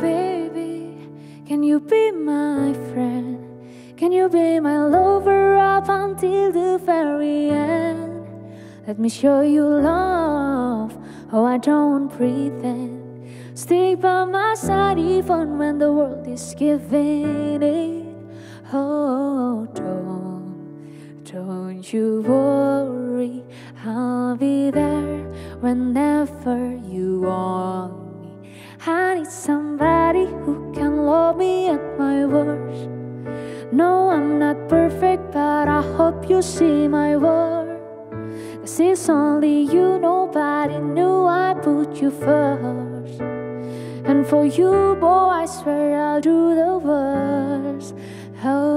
Baby, can you be my friend? Can you be my lover up until the very end? Let me show you love. Oh, I don't pretend. Stick by my side even when the world is giving it. Oh, don't, don't you worry. I'll be there whenever you want me. I need some worst. No, I'm not perfect, but I hope you see my worth. Cause it's only you, nobody new I put you first. And for you, boy, I swear I'll do the worst. Oh,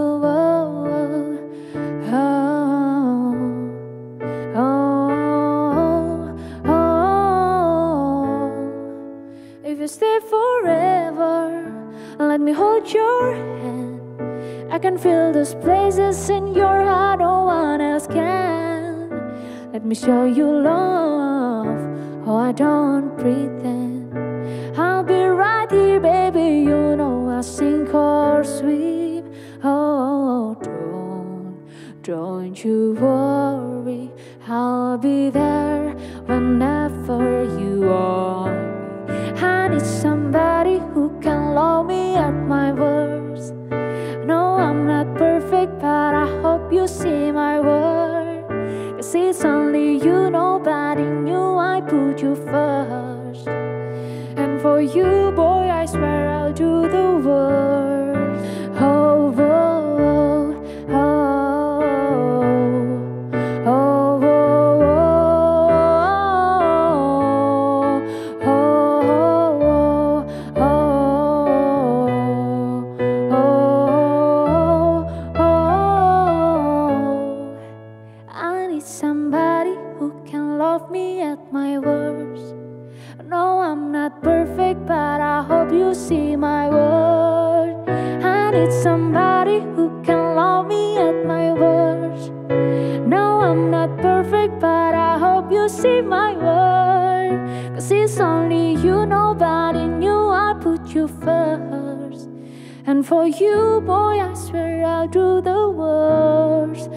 If you stay forever, let me hold your hand. I can feel those places in your heart, no one else can. Let me show you love, oh, I don't pretend. I'll be right here, baby. You know I'll sink or swim. Oh, don't, don't you worry. I'll be there whenever you put you first. And for you, boy, I swear I'll do the worst. Oh, oh, oh, oh, oh, oh, oh, oh, oh. I need somebody who can love me at my worst. See my worth. I need somebody who can love me at my worst. No, I'm not perfect, but I hope you see my worth. Cause it's only you, nobody new I put you first. And for you, boy, I swear I'll do the worst.